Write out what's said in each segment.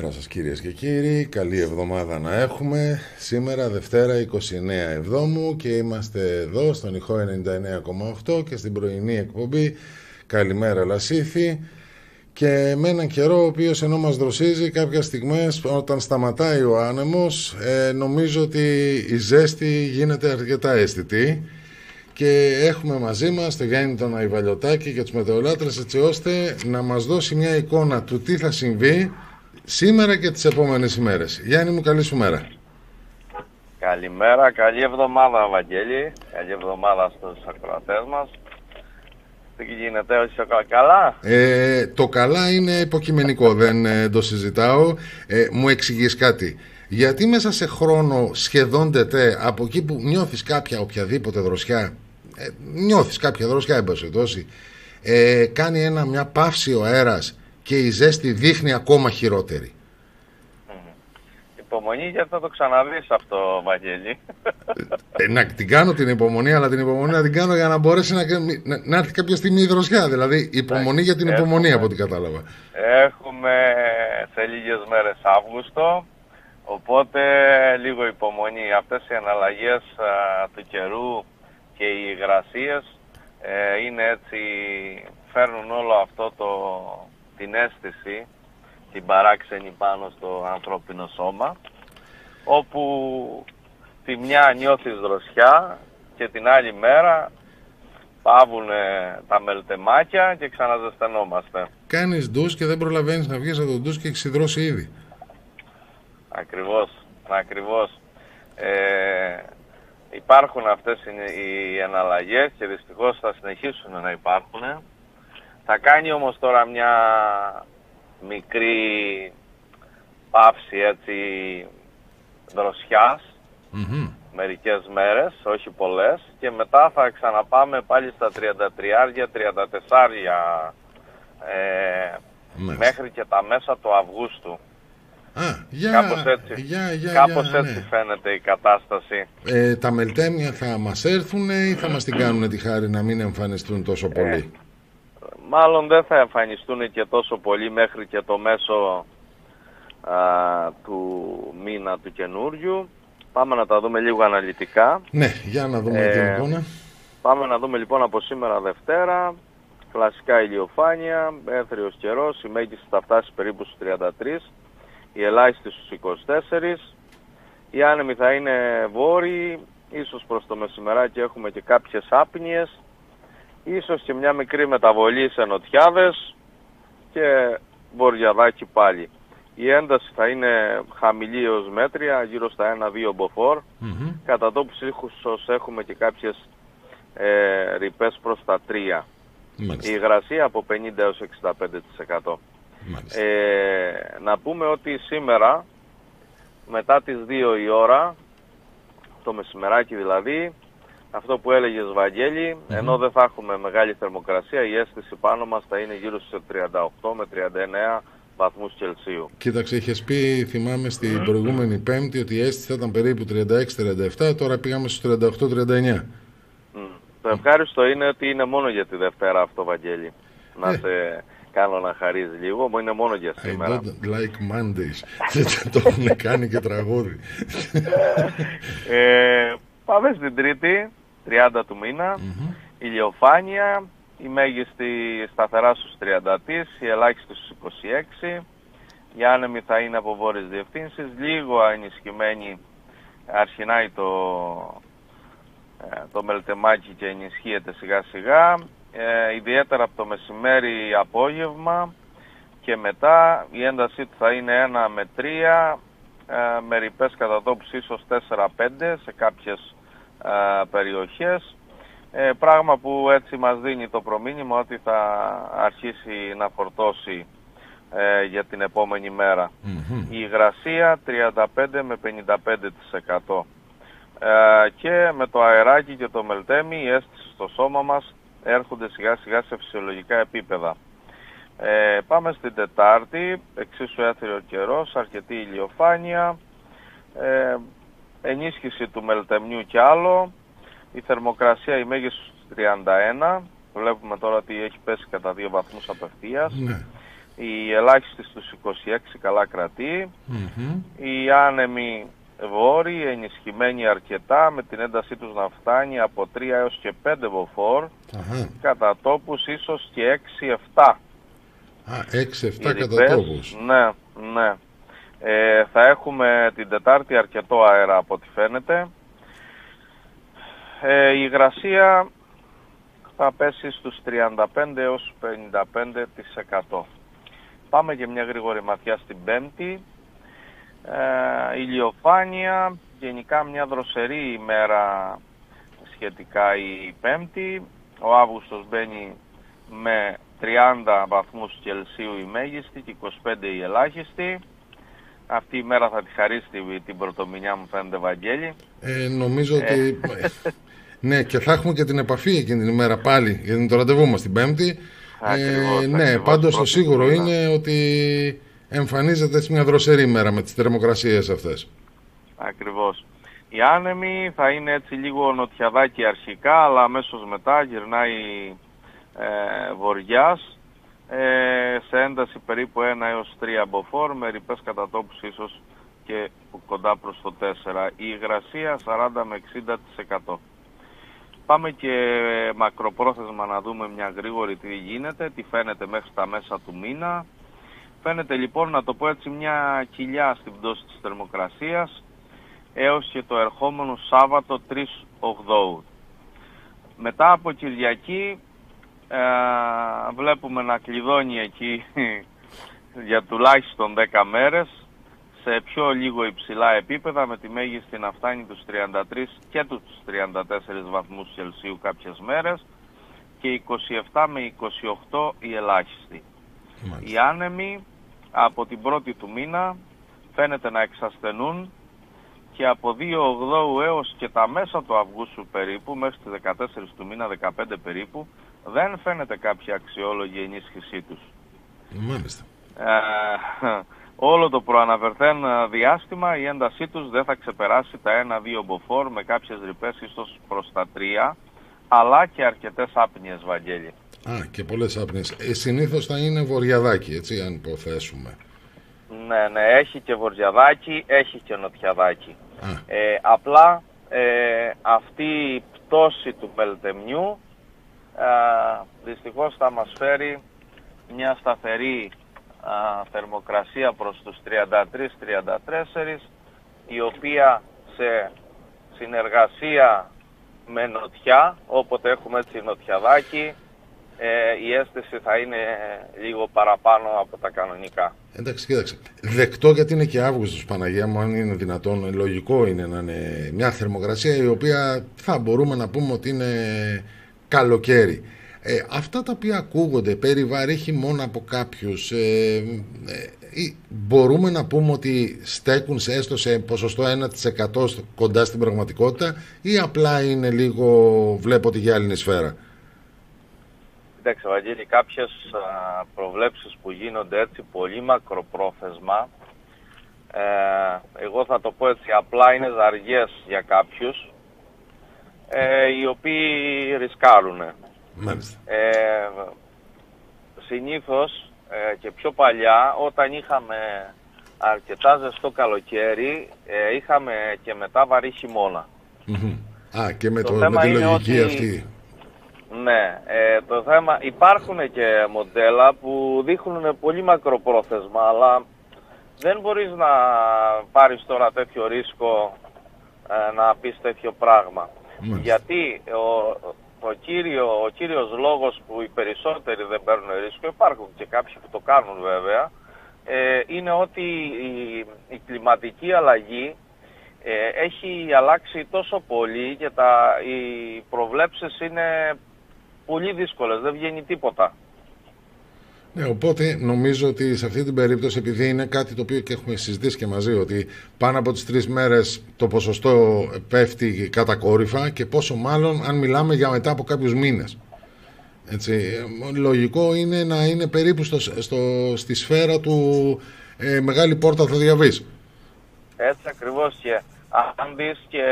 Καλημέρα σας κυρίες και κύριοι, καλή εβδομάδα να έχουμε. Σήμερα Δευτέρα 29 Εβδόμου και είμαστε εδώ στον ηχό 99,8 και στην πρωινή εκπομπή Καλημέρα Λασίθη και με έναν καιρό ο οποίος ενώ μας δροσίζει κάποιες στιγμές όταν σταματάει ο άνεμος ε, νομίζω ότι η ζέστη γίνεται αρκετά αισθητή και έχουμε μαζί μας τον Γιάννη τον Αϊβαλιωτάκη και τους μετεολάτρες έτσι ώστε να μας δώσει μια εικόνα του τι θα συμβεί σήμερα και τις επόμενες ημέρες. Γιάννη μου, καλή σου μέρα. Καλημέρα, καλή εβδομάδα Βαγγέλη, καλή εβδομάδα στους ακροατές μας. Τι γίνεται, όχι καλά; Ε, το καλά είναι υποκειμενικό, δεν ε, το συζητάω. Ε, μου εξηγείς κάτι. Γιατί μέσα σε χρόνο σχεδόν τετέ, από εκεί που νιώθεις κάποια οποιαδήποτε δροσιά, ε, νιώθεις κάποια δροσιά εμπασχετώσει, ε, κάνει ένα, μια παύση ο αέρας και η ζέστη δείχνει ακόμα χειρότερη. Υπομονή γιατί θα το ξαναδείς αυτό, Βαγγέλη. Ε, να την κάνω την υπομονή, αλλά την υπομονή να την κάνω για να μπορέσει να, να, να έρθει κάποια στιγμή η δροσιά. Δηλαδή, υπομονή για την υπομονή, από ό,τι κατάλαβα. Έχουμε σε λίγες μέρες Αύγουστο, οπότε λίγο υπομονή. Αυτές οι αναλλαγές του καιρού και οι υγρασίες ε, είναι έτσι, φέρνουν όλο αυτό το, την αίσθηση, την παράξενη πάνω στο ανθρώπινο σώμα, όπου τη μια νιώθεις δροσιά και την άλλη μέρα πάβουν τα μελτεμάκια και ξαναζεστανόμαστε. Κάνεις ντους και δεν προλαβαίνεις να βγεις από το ντους και έχεις υδρώσει ήδη. Ακριβώς, ακριβώς. Ε, υπάρχουν αυτές οι εναλλαγές και δυστυχώς θα συνεχίσουν να υπάρχουν. Θα κάνει όμως τώρα μια μικρή παύση έτσι δροσιάς mm-hmm. μερικές μέρες, όχι πολλές και μετά θα ξαναπάμε πάλι στα 33-34 ε, μέχρι και τα μέσα του Αυγούστου. Α, για, κάπως έτσι, για, για, κάπως για, έτσι ναι. φαίνεται η κατάσταση. Ε, τα μελτέμια θα μας έρθουν ή θα μας την κάνουν τη χάρη να μην εμφανιστούν τόσο πολύ; Ε, μάλλον δεν θα εμφανιστούν και τόσο πολύ μέχρι και το μέσο α, του μήνα του καινούριου. Πάμε να τα δούμε λίγο αναλυτικά. Ναι, για να δούμε Ε, την εικόνα. Πάμε να δούμε λοιπόν από σήμερα Δευτέρα. Κλασικά ηλιοφάνεια, έθριος καιρός, η μέγιστη θα φτάσει περίπου στους 33, η ελάχιστη στους 24. Οι άνεμοι θα είναι βόρειοι, ίσως προς το μεσημεράκι έχουμε και κάποιες άπνιες, ίσως και μια μικρή μεταβολή σε νοτιάδες και βορειαδάκι πάλι. Η ένταση θα είναι χαμηλή έως μέτρια, γύρω στα 1-2 μποφόρ. Μμμ. Κατά τόπους ίσως έχουμε και κάποιες ε, ρηπές προς τα 3. Η Μάλιστα. υγρασία από 50 έως 65%. Μάλιστα. Ε, να πούμε ότι σήμερα, μετά τις 2 η ώρα, το μεσημεράκι δηλαδή, αυτό που έλεγες Βαγγέλη, ενώ δεν θα έχουμε μεγάλη θερμοκρασία, η αίσθηση πάνω μας θα είναι γύρω στους 38 με 39 βαθμούς Κελσίου. Κοίταξε, είχες πει, θυμάμαι στην προηγούμενη Πέμπτη ότι η αίσθηση θα ήταν περίπου 36-37, τώρα πήγαμε στους 38-39. Μμ. Το ευχάριστο είναι ότι είναι μόνο για τη Δευτέρα αυτό, Βαγγέλη. Να Ε. σε κάνω να χαρείς λίγο, μου είναι μόνο για I σήμερα. don't like Mondays. το έχουν κάνει και τραγούδι. Ε, πάμε στην Τρίτη, 30 του μήνα. Μμμ. Ηλιοφάνεια, η μέγιστη σταθερά στους 30 της, η ελάχιστη στους 26. Οι άνεμοι θα είναι από βόρειες διευθύνσεις, λίγο ενισχυμένη αρχινάει το, ε, το μελτεμάκι και ενισχύεται σιγά σιγά. Ε, ιδιαίτερα από το μεσημέρι απόγευμα και μετά η έντασή του θα είναι 1 με 3 ε, με ρηπές κατά τόπους ίσως 4-5 σε κάποιες ε, περιοχές ε, πράγμα που έτσι μας δίνει το προμήνυμα ότι θα αρχίσει να φορτώσει ε, για την επόμενη μέρα. Μμμ. Η υγρασία 35 με 55%. Ε, και με το αεράκι και το μελτέμι η αίσθηση στο σώμα μας έρχονται σιγά σιγά σε φυσιολογικά επίπεδα. Ε, πάμε στην Τετάρτη, εξίσου έθριο καιρός, αρκετή ηλιοφάνεια, ε, ενίσχυση του μελτεμιού κι άλλο, η θερμοκρασία η μέγιστη στους 31, βλέπουμε τώρα ότι έχει πέσει κατά 2 βαθμούς απευθείας. Ναι. η ελάχιστη στους 26 καλά κρατεί, η άνεμη βόρειοι ενισχυμένοι αρκετά με την έντασή τους να φτάνει από 3 έως και 5 μποφόρ κατά τόπους ίσως και 6-7 Α, 6-7 κατά τόπους. Ναι, ναι ε, θα έχουμε την Τετάρτη αρκετό αέρα από ό,τι φαίνεται ε, η υγρασία θα πέσει στους 35 έως 55% Πάμε για μια γρήγορη ματιά στην Πέμπτη ε, ηλιοφάνεια, γενικά μια δροσερή ημέρα σχετικά η Πέμπτη. Ο Αύγουστος μπαίνει με 30 βαθμούς Κελσίου η μέγιστη και 25 η ελάχιστη. Αυτή η μέρα θα της χαρίσει την πρωτομηνιά μου φαίνεται Βαγγέλη. Ε, νομίζω ότι... ναι, και θα έχουμε και την επαφή εκείνη την ημέρα πάλι, γιατί είναι το ραντεβού μας την Πέμπτη. Ακριβώς, ε, ναι, πάντως το σίγουρο είναι ότι εμφανίζεται έτσι μια δροσερή μέρα με τις θερμοκρασίες αυτές. Ακριβώς. Η άνεμη θα είναι έτσι λίγο νοτιαδάκι αρχικά, αλλά αμέσως μετά γυρνάει ε, βοριάς ε, σε ένταση περίπου 1 έως 3 μποφόρ, με ρηπές κατά τόπους ίσως και κοντά προς το 4. Η υγρασία 40 με 60%. Πάμε και μακροπρόθεσμα να δούμε μια γρήγορη τι γίνεται, τι φαίνεται μέχρι τα μέσα του μήνα. Φαίνεται λοιπόν να το πω έτσι μια κοιλιά στην πτώση της θερμοκρασίας έως και το ερχόμενο Σάββατο 3 Ογδόου. Μετά από Κυριακή ε, βλέπουμε να κλειδώνει εκεί για τουλάχιστον 10 μέρες σε πιο λίγο υψηλά επίπεδα με τη μέγιστη να φτάνει τους 33 και τους 34 βαθμούς Κελσίου κάποιες μέρες και 27 με 28 η ελάχιστη. Οι άνεμοι από την πρώτη του μήνα φαίνεται να εξασθενούν και από 2 Ογδόου έως και τα μέσα του Αυγούστου περίπου, μέχρι τις 14 του μήνα, 15 περίπου, δεν φαίνεται κάποια αξιόλογη ενίσχυσή τους. Μάλιστα. Ε, όλο το προαναφερθέν διάστημα η έντασή τους δεν θα ξεπεράσει τα 1-2 μποφόρ με κάποιες ρηπές ίσως προς τα 3, αλλά και αρκετές άπνιες, Βαγγέλη. Α, και πολλές άπνες. Ε, συνήθως θα είναι βορειαδάκι, έτσι, αν υποθέσουμε. Ναι, ναι, έχει και βορειαδάκι, έχει και νοτιαδάκι. Ε, απλά ε, αυτή η πτώση του Πελτεμιού ε, δυστυχώς θα μας φέρει μια σταθερή θερμοκρασία προς τους 33-34 η οποία σε συνεργασία με νοτιά, όποτε έχουμε έτσι νοτιαδάκι ε, η αίσθηση θα είναι λίγο παραπάνω από τα κανονικά. Εντάξει, κοίταξε. Δεκτό γιατί είναι και Αύγουστος Παναγία μου, αν είναι δυνατόν. Λογικό είναι να είναι μια θερμοκρασία η οποία θα μπορούμε να πούμε ότι είναι καλοκαίρι. Ε, αυτά τα οποία ακούγονται περί βαρύ μόνο από κάποιους ε, ε, μπορούμε να πούμε ότι στέκουν σε έστω σε ποσοστό 1% κοντά στην πραγματικότητα ή απλά είναι λίγο βλέπω τη γυάλινη σφαίρα; Κοιτάξτε, Βαγγέλη, κάποιες προβλέψεις που γίνονται έτσι πολύ μακροπρόθεσμα, ε, εγώ θα το πω έτσι απλά είναι ζαριές για κάποιους, ε, οι οποίοι ρισκάρουν. Ε, συνήθως ε, και πιο παλιά, όταν είχαμε αρκετά ζεστό καλοκαίρι, ε, είχαμε και μετά βαρύ Α, και με, το, το με τη λογική αυτή. Ναι, ε, το θέμα υπάρχουν και μοντέλα που δείχνουν πολύ μακροπρόθεσμα, αλλά δεν μπορείς να πάρεις τώρα τέτοιο ρίσκο ε, να πεις τέτοιο πράγμα. Γιατί ο, ο, κύριο, ο κύριος λόγος που οι περισσότεροι δεν παίρνουν ρίσκο, υπάρχουν και κάποιοι που το κάνουν βέβαια, ε, είναι ότι η, η κλιματική αλλαγή ε, έχει αλλάξει τόσο πολύ και τα, οι προβλέψεις είναι πολύ δύσκολες, δεν βγαίνει τίποτα. Ναι, οπότε νομίζω ότι σε αυτή την περίπτωση, επειδή είναι κάτι το οποίο και έχουμε συζητήσει και μαζί, ότι πάνω από τις τρεις μέρες το ποσοστό πέφτει κατακόρυφα και πόσο μάλλον αν μιλάμε για μετά από κάποιους μήνες. Έτσι, λογικό είναι να είναι περίπου στο, στο, στη σφαίρα του ε, μεγάλη πόρτα θα διαβείς. Έτσι ακριβώς και αν δεις και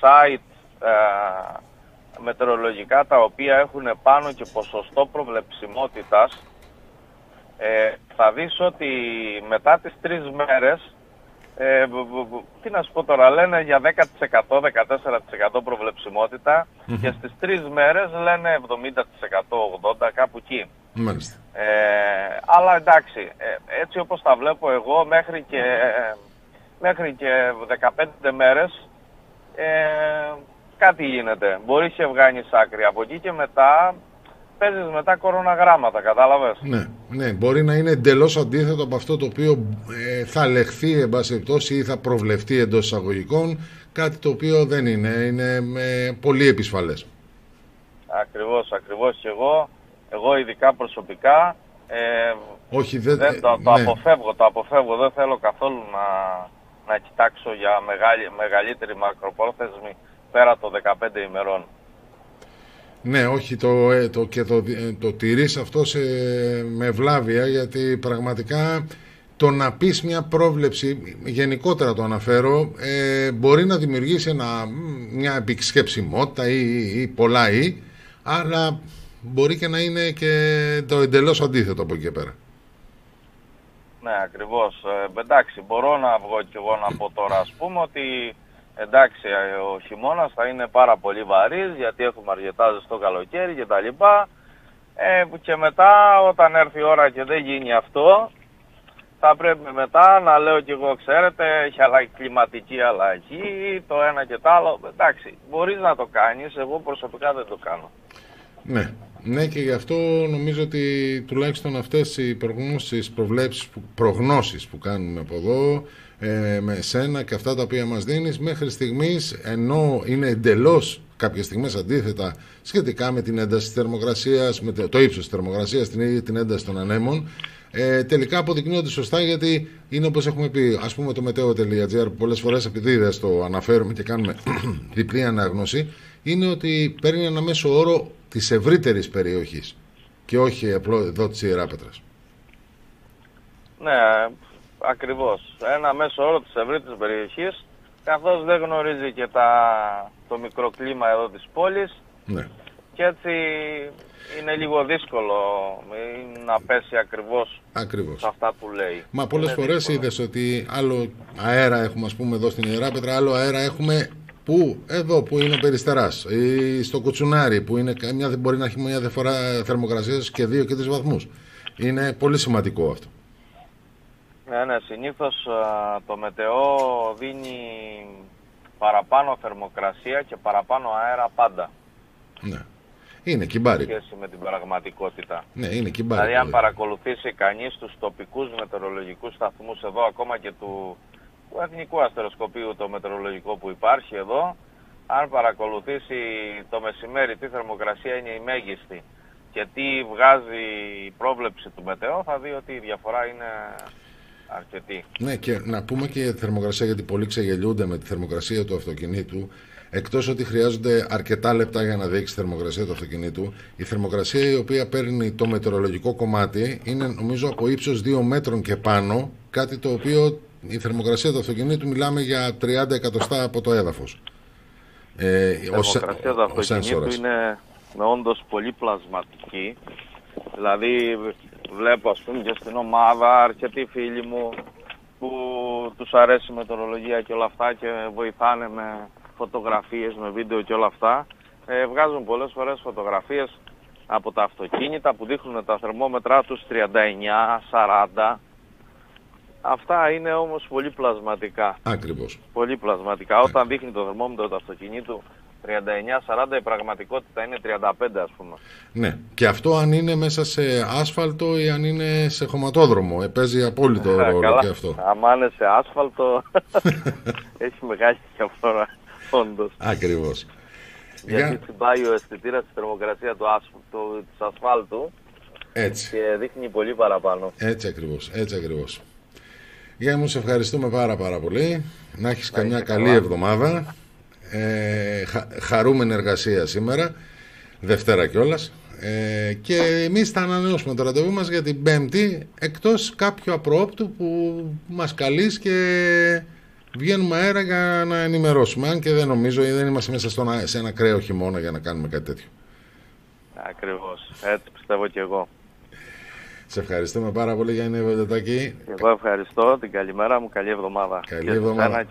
site ε, μετεωρολογικά τα οποία έχουν πάνω και ποσοστό προβλεψιμότητας ε, θα δεις ότι μετά τις τρεις μέρες, ε, τι να σου πω τώρα, λένε για 10%, 14% προβλεψιμότητα και στις τρεις μέρες λένε 70%, 80% κάπου εκεί. Μάλιστα. Ε, αλλά εντάξει, ε, έτσι όπως τα βλέπω εγώ μέχρι και, μέχρι και 15 μέρες ε, κάτι γίνεται. Μπορείς και βγάνεις άκρη. Από εκεί και μετά παίζεις μετά κοροναγράμματα, κατάλαβες; Ναι, ναι, μπορεί να είναι εντελώς αντίθετο από αυτό το οποίο ε, θα λεχθεί εν πάση ή θα προβλεφτεί εντός εισαγωγικών, κάτι το οποίο δεν είναι, είναι με πολύ επισφαλές. Ακριβώς, ακριβώς και εγώ, εγώ ειδικά προσωπικά, ε, Όχι, δεν, δεν το, το ναι. αποφεύγω, το αποφεύγω, δεν θέλω καθόλου να, να κοιτάξω για μεγάλη, μεγαλύτερη μακροπρόθεσμη πέρα το 15 ημερών. Ναι, όχι το, ε, το, και το, ε, το τηρείς αυτό σε, με βλάβεια γιατί πραγματικά το να πεις μια πρόβλεψη, γενικότερα το αναφέρω, ε, μπορεί να δημιουργήσει ένα, μια επισκεψιμότητα ή, ή, ή πολλά ή, αλλά μπορεί και να είναι και το εντελώς αντίθετο από εκεί και πέρα. Ναι, ακριβώς. Ε, εντάξει, μπορώ να βγω και εγώ να πω τώρα, ας πούμε, ότι εντάξει, ο χειμώνας θα είναι πάρα πολύ βαρύς, γιατί έχουμε αρκετά ζεστό καλοκαίρι και τα λοιπά. Ε, και μετά, όταν έρθει η ώρα και δεν γίνει αυτό, θα πρέπει μετά να λέω κι εγώ, ξέρετε, έχει αλλαγή, κλιματική αλλαγή, το ένα και το άλλο. Εντάξει, μπορείς να το κάνεις, εγώ προσωπικά δεν το κάνω. Ναι, ναι και γι' αυτό νομίζω ότι τουλάχιστον αυτές οι προγνώσεις, προβλέψεις, προγνώσεις που κάνουμε από εδώ ε, με σένα και αυτά τα οποία μας δίνεις μέχρι στιγμής ενώ είναι εντελώς κάποιες στιγμές αντίθετα σχετικά με την ένταση της θερμοκρασίας, με το ύψος της θερμοκρασίας, την ίδια την ένταση των ανέμων ε, τελικά αποδεικνύονται σωστά γιατί είναι όπως έχουμε πει ας πούμε το meteo.gr που πολλές φορές επειδή δεν το αναφέρουμε και κάνουμε διπλή ανάγνωση είναι ότι παίρνει ένα μέσο όρο της ευρύτερης περιοχής και όχι απλό εδώ της Ιεράπετρας. Ναι, ακριβώς. Ένα μέσο όρο της ευρύτερης περιοχής καθώς δεν γνωρίζει και τα, το μικροκλίμα εδώ της πόλης ναι. και έτσι είναι λίγο δύσκολο να πέσει ακριβώς, ακριβώς. σε αυτά που λέει. Μα πολλές είναι φορές είδες ότι άλλο αέρα έχουμε ας πούμε εδώ στην Ιεράπετρα, άλλο αέρα έχουμε Πού, εδώ που είναι ο Περιστεράς ή στο Κουτσουνάρι που είναι, μια, μπορεί να έχει μια διαφορά θερμοκρασίας και δύο και τρεις βαθμούς. Είναι πολύ σημαντικό αυτό. Ναι, ναι, συνήθως το μετεό δίνει παραπάνω θερμοκρασία και παραπάνω αέρα πάντα. Ναι. Είναι κυμπάρι. Σχέση με την πραγματικότητα. Ναι, είναι κυμπάρι. Δηλαδή, αν παρακολουθήσει κανείς τους τοπικούς μετεωρολογικούς σταθμούς εδώ, ακόμα και του του Εθνικού Αστεροσκοπείου το μετεωρολογικό που υπάρχει εδώ, αν παρακολουθήσει το μεσημέρι τι θερμοκρασία είναι η μέγιστη και τι βγάζει η πρόβλεψη του μετεό, θα δει ότι η διαφορά είναι αρκετή. Ναι, και να πούμε και για τη θερμοκρασία, γιατί πολλοί ξεγελιούνται με τη θερμοκρασία του αυτοκινήτου. Εκτός ότι χρειάζονται αρκετά λεπτά για να δείξει τη θερμοκρασία του αυτοκινήτου, η θερμοκρασία η οποία παίρνει το μετεωρολογικό κομμάτι είναι νομίζω από ύψος 2 μέτρων και πάνω, κάτι το οποίο η θερμοκρασία του αυτοκινήτου μιλάμε για 30 εκατοστά από το έδαφος. Ε, η θερμοκρασία του αυτοκινήτου είναι όντως πολύ πλασματική. Δηλαδή βλέπω ας πούμε και στην ομάδα αρκετοί φίλοι μου που τους αρέσει η μετεωρολογία και όλα αυτά και βοηθάνε με φωτογραφίες, με βίντεο και όλα αυτά. Ε, βγάζουν πολλές φορές φωτογραφίες από τα αυτοκίνητα που δείχνουν τα θερμόμετρά τους 39, 40 Αυτά είναι όμως πολύ πλασματικά. Ακριβώς. Πολύ πλασματικά. Όταν δείχνει το θερμόμετρο του αυτοκινήτου 39-40 η πραγματικότητα είναι 35 ας πούμε. Ναι. Και αυτό αν είναι μέσα σε άσφαλτο ή αν είναι σε χωματόδρομο. Ε, παίζει απόλυτο ε, ρόλο Καλά. και αυτό. Αν είναι σε άσφαλτο έχει μεγάλη διαφορά όντως. Ακριβώς. Γιατί Για... τσιμπάει ο αισθητήρας τη θερμοκρασία του, της ασφάλτου Έτσι. και δείχνει πολύ παραπάνω. Έτσι ακριβώς. Έτσι ακριβώς. Γεια μου, σε ευχαριστούμε πάρα πάρα πολύ. Να έχεις καμιά καλή εβδομάδα. Ε, χαρούμενη εργασία σήμερα, Δευτέρα κιόλας. Ε, και εμείς θα ανανεώσουμε το ραντεβού μας για την Πέμπτη, εκτός κάποιου απρόπτου που μας καλείς και βγαίνουμε αέρα για να ενημερώσουμε. Αν και δεν νομίζω, δεν είμαστε μέσα στο, σε ένα κρέο χειμώνα για να κάνουμε κάτι τέτοιο. Ακριβώς. Έτσι πιστεύω κι εγώ. Σε ευχαριστούμε πάρα πολύ για την Βεντετάκη. Εγώ ευχαριστώ. Την καλημέρα μου. Καλή εβδομάδα. Καλή εβδομάδα.